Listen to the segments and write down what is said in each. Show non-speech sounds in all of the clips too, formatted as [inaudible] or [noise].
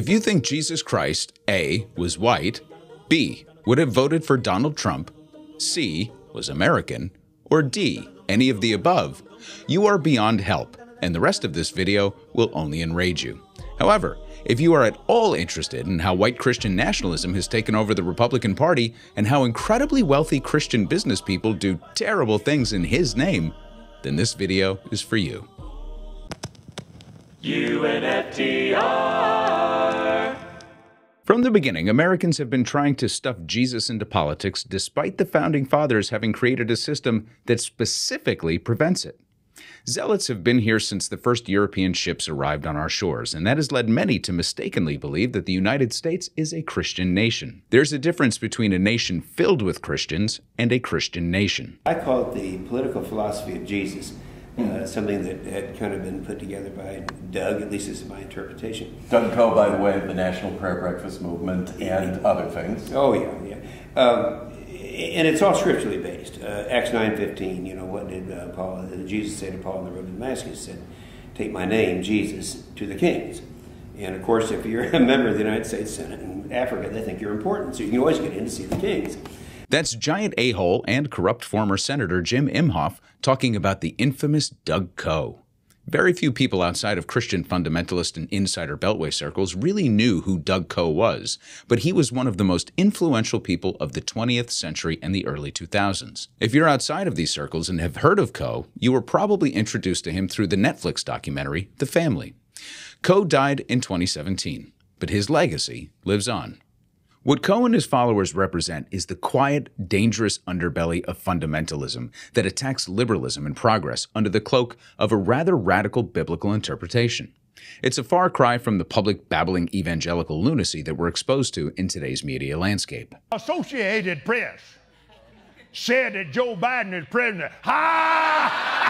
If you think Jesus Christ, A, was white, B, would have voted for Donald Trump, C, was American, or D, any of the above, you are beyond help, and the rest of this video will only enrage you. However, if you are at all interested in how white Christian nationalism has taken over the Republican Party and how incredibly wealthy Christian business people do terrible things in his name, then this video is for you. UNFTR. From the beginning, Americans have been trying to stuff Jesus into politics despite the founding fathers having created a system that specifically prevents it. Zealots have been here since the first European ships arrived on our shores, and that has led many to mistakenly believe that the United States is a Christian nation. There's a difference between a nation filled with Christians and a Christian nation. I call it the political philosophy of Jesus. Uh, something that had kind of been put together by Doug, at least this is my interpretation. Doug Coe, by the way, of the National Prayer Breakfast Movement and other things. Oh, yeah, yeah. Um, and it's all scripturally based. Uh, Acts nine fifteen. You know what did uh, Paul? Uh, Jesus say to Paul on the road to Damascus? Said, "Take my name, Jesus, to the kings." And of course, if you're [laughs] a member of the United States Senate in Africa, they think you're important, so you can always get in to see the kings. That's giant a-hole and corrupt former Senator Jim Inhofe talking about the infamous Doug Coe. Very few people outside of Christian fundamentalist and insider Beltway circles really knew who Doug Coe was, but he was one of the most influential people of the 20th century and the early 2000s. If you're outside of these circles and have heard of Coe, you were probably introduced to him through the Netflix documentary The Family. Coe died in 2017, but his legacy lives on. What Coe and his followers represent is the quiet, dangerous underbelly of fundamentalism that attacks liberalism and progress under the cloak of a rather radical biblical interpretation. It's a far cry from the public babbling evangelical lunacy that we're exposed to in today's media landscape. Associated Press said that Joe Biden is president. Ha!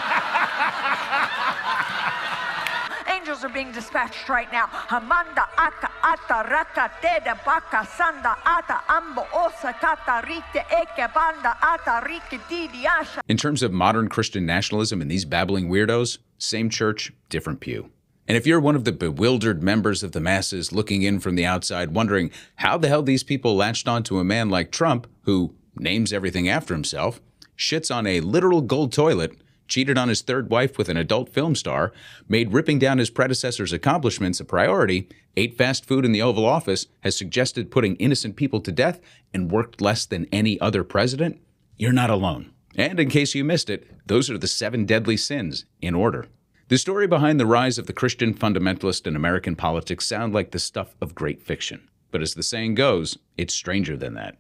angels are being dispatched right now. Hamanda aka ata teda baka sanda ata ambo osa kata rite eke banda ata asha. In terms of modern Christian nationalism and these babbling weirdos, same church, different pew. And if you're one of the bewildered members of the masses looking in from the outside, wondering how the hell these people latched onto a man like Trump, who names everything after himself, shits on a literal gold toilet, cheated on his third wife with an adult film star, made ripping down his predecessor's accomplishments a priority, ate fast food in the Oval Office, has suggested putting innocent people to death, and worked less than any other president, you're not alone. And in case you missed it, those are the seven deadly sins in order. The story behind the rise of the Christian fundamentalist in American politics sound like the stuff of great fiction. But as the saying goes, it's stranger than that.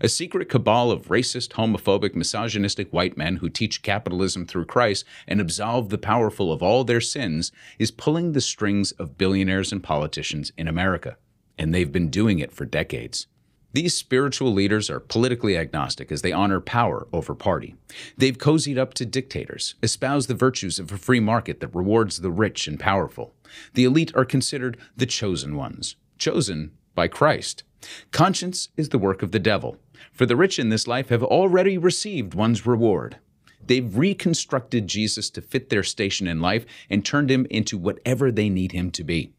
A secret cabal of racist, homophobic, misogynistic white men who teach capitalism through Christ and absolve the powerful of all their sins is pulling the strings of billionaires and politicians in America. And they've been doing it for decades. These spiritual leaders are politically agnostic as they honor power over party. They've cozied up to dictators, espouse the virtues of a free market that rewards the rich and powerful. The elite are considered the chosen ones, chosen by Christ. Conscience is the work of the devil, for the rich in this life have already received one's reward. They've reconstructed Jesus to fit their station in life and turned him into whatever they need him to be.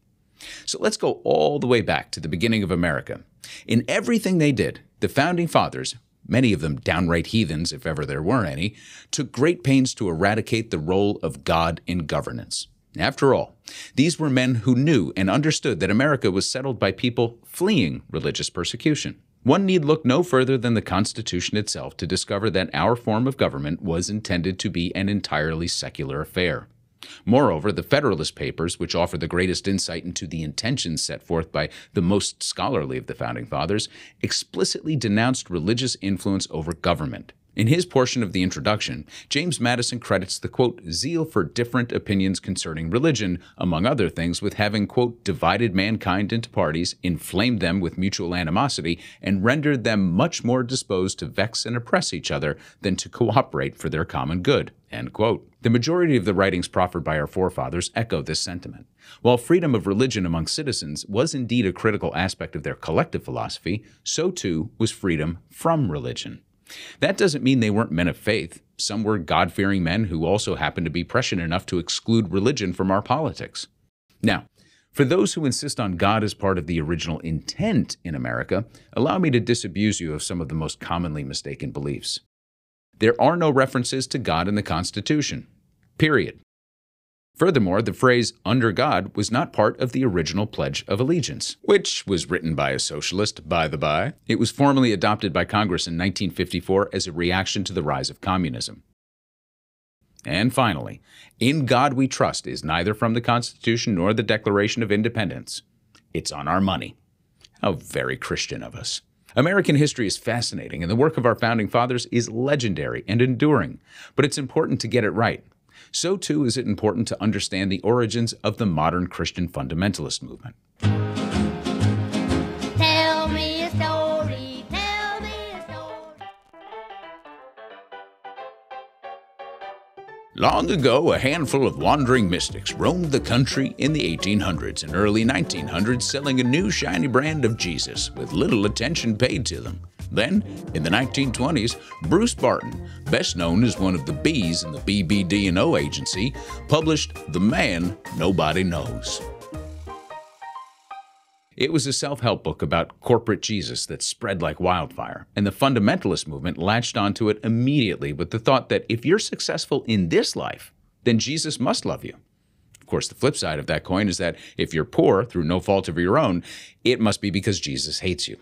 So let's go all the way back to the beginning of America. In everything they did, the founding fathers, many of them downright heathens if ever there were any, took great pains to eradicate the role of God in governance. After all, these were men who knew and understood that America was settled by people fleeing religious persecution. One need look no further than the Constitution itself to discover that our form of government was intended to be an entirely secular affair. Moreover, the Federalist Papers, which offer the greatest insight into the intentions set forth by the most scholarly of the Founding Fathers, explicitly denounced religious influence over government. In his portion of the introduction, James Madison credits the quote, zeal for different opinions concerning religion, among other things, with having, quote, divided mankind into parties, inflamed them with mutual animosity, and rendered them much more disposed to vex and oppress each other than to cooperate for their common good, end quote. The majority of the writings proffered by our forefathers echo this sentiment. While freedom of religion among citizens was indeed a critical aspect of their collective philosophy, so too was freedom from religion. That doesn't mean they weren't men of faith. Some were God fearing men who also happened to be prescient enough to exclude religion from our politics. Now, For those who insist on God as part of the original intent in America, allow me to disabuse you of some of the most commonly mistaken beliefs. There are no references to God in the Constitution. Period. Furthermore, the phrase under God was not part of the original Pledge of Allegiance, which was written by a socialist, by the by. It was formally adopted by Congress in 1954 as a reaction to the rise of communism. And finally, In God We Trust is neither from the Constitution nor the Declaration of Independence. It's on our money. How very Christian of us. American history is fascinating, and the work of our founding fathers is legendary and enduring, but it's important to get it right. So, too, is it important to understand the origins of the modern Christian fundamentalist movement. Tell me a story, tell me a story. Long ago, a handful of wandering mystics roamed the country in the 1800s and early 1900s selling a new shiny brand of Jesus with little attention paid to them. Then, in the 1920s, Bruce Barton, best known as one of the B's in the BBD&O agency, published The Man Nobody Knows. It was a self help book about corporate Jesus that spread like wildfire, and the fundamentalist movement latched onto it immediately with the thought that if you're successful in this life, then Jesus must love you. Of course, the flip side of that coin is that if you're poor through no fault of your own, it must be because Jesus hates you.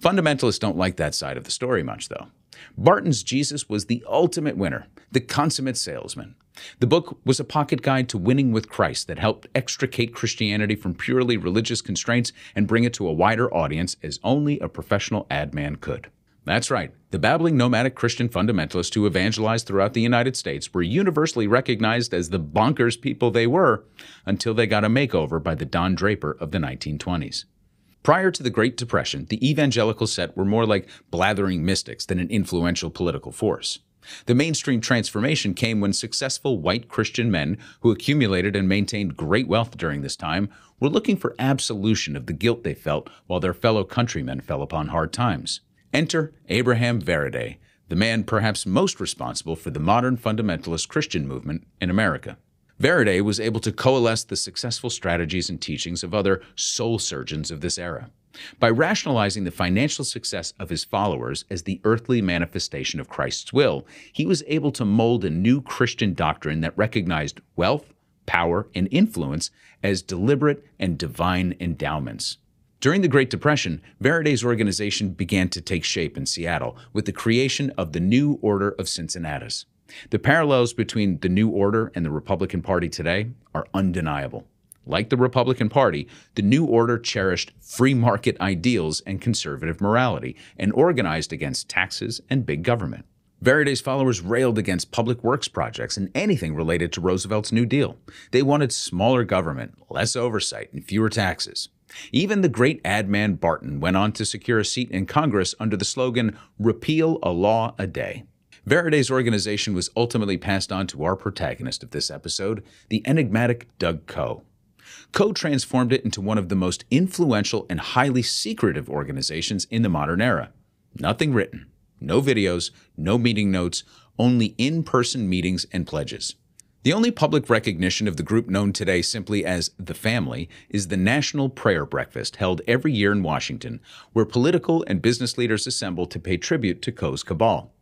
Fundamentalists don't like that side of the story much, though. Barton's Jesus was the ultimate winner, the consummate salesman. The book was a pocket guide to winning with Christ that helped extricate Christianity from purely religious constraints and bring it to a wider audience as only a professional ad man could. That's right, the babbling nomadic Christian fundamentalists who evangelized throughout the United States were universally recognized as the bonkers people they were until they got a makeover by the Don Draper of the 1920s. Prior to the Great Depression, the evangelical set were more like blathering mystics than an influential political force. The mainstream transformation came when successful white Christian men who accumulated and maintained great wealth during this time were looking for absolution of the guilt they felt while their fellow countrymen fell upon hard times. Enter Abraham Vereide, the man perhaps most responsible for the modern fundamentalist Christian movement in America. Vereide was able to coalesce the successful strategies and teachings of other soul surgeons of this era. By rationalizing the financial success of his followers as the earthly manifestation of Christ's will, he was able to mold a new Christian doctrine that recognized wealth, power, and influence as deliberate and divine endowments. During the Great Depression, Vereide's organization began to take shape in Seattle with the creation of the New Order of Cincinnatus. The parallels between the New Order and the Republican Party today are undeniable. Like the Republican Party, the New Order cherished free market ideals and conservative morality and organized against taxes and big government. Vereide's followers railed against public works projects and anything related to Roosevelt's New Deal. They wanted smaller government, less oversight, and fewer taxes. Even the great ad man Barton went on to secure a seat in Congress under the slogan, Repeal a Law a Day. Vereide's organization was ultimately passed on to our protagonist of this episode, the enigmatic Doug Coe. Coe transformed it into one of the most influential and highly secretive organizations in the modern era. Nothing written, no videos, no meeting notes, only in person meetings and pledges. The only public recognition of the group known today simply as the Family is the National Prayer Breakfast held every year in Washington, where political and business leaders assemble to pay tribute to Coe's cabal.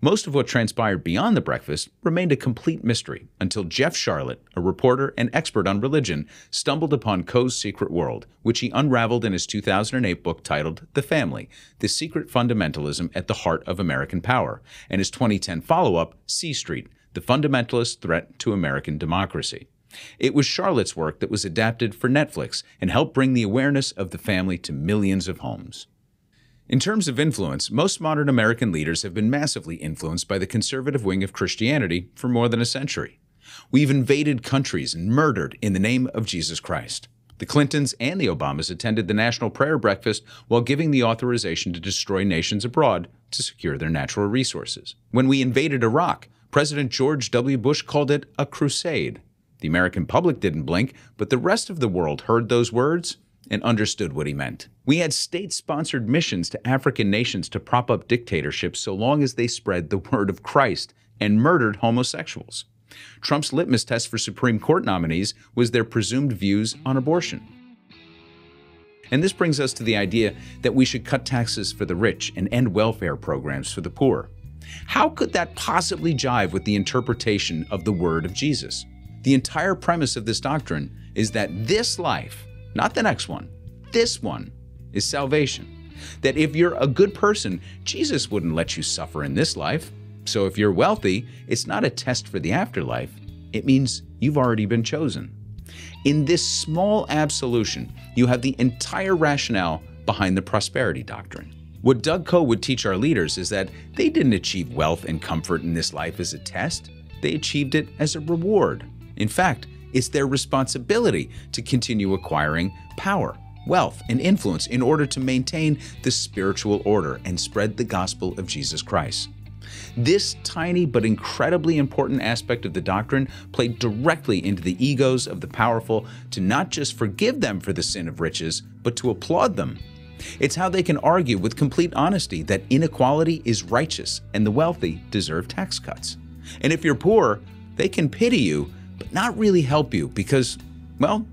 Most of what transpired beyond the breakfast remained a complete mystery until Jeff Sharlet, a reporter and expert on religion, stumbled upon Coe's secret world, which he unraveled in his 2008 book titled The Family The Secret Fundamentalism at the Heart of American Power, and his 2010 follow up, C Street The Fundamentalist Threat to American Democracy. It was Sharlet's work that was adapted for Netflix and helped bring the awareness of the family to millions of homes. In terms of influence, most modern American leaders have been massively influenced by the conservative wing of Christianity for more than a century. We've invaded countries and murdered in the name of Jesus Christ. The Clintons and the Obamas attended the National Prayer Breakfast while giving the authorization to destroy nations abroad to secure their natural resources. When we invaded Iraq, President George W. Bush called it a crusade. The American public didn't blink, but the rest of the world heard those words and understood what he meant. We had state sponsored missions to African nations to prop up dictatorships so long as they spread the word of Christ and murdered homosexuals. Trump's litmus test for Supreme Court nominees was their presumed views on abortion. And this brings us to the idea that we should cut taxes for the rich and end welfare programs for the poor. How could that possibly jive with the interpretation of the word of Jesus? The entire premise of this doctrine is that this life, not the next one, this one, is salvation. That if you're a good person, Jesus wouldn't let you suffer in this life. So if you're wealthy, it's not a test for the afterlife, it means you've already been chosen. In this small absolution, you have the entire rationale behind the prosperity doctrine. What Doug Coe would teach our leaders is that they didn't achieve wealth and comfort in this life as a test, they achieved it as a reward. In fact, it's their responsibility to continue acquiring power, wealth, and influence in order to maintain the spiritual order and spread the gospel of Jesus Christ. This tiny but incredibly important aspect of the doctrine played directly into the egos of the powerful to not just forgive them for the sin of riches, but to applaud them. It's how they can argue with complete honesty that inequality is righteous and the wealthy deserve tax cuts. And if you're poor, they can pity you, not really help you because, well,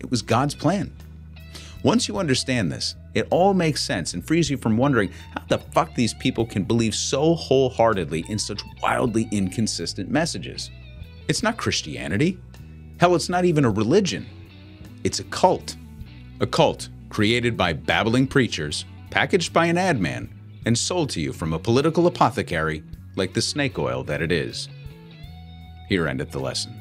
it was God's plan. Once you understand this, it all makes sense and frees you from wondering how the fuck these people can believe so wholeheartedly in such wildly inconsistent messages. It's not Christianity. Hell, it's not even a religion. It's a cult. A cult created by babbling preachers, packaged by an ad man, and sold to you from a political apothecary like the snake oil that it is. Here endeth the lesson.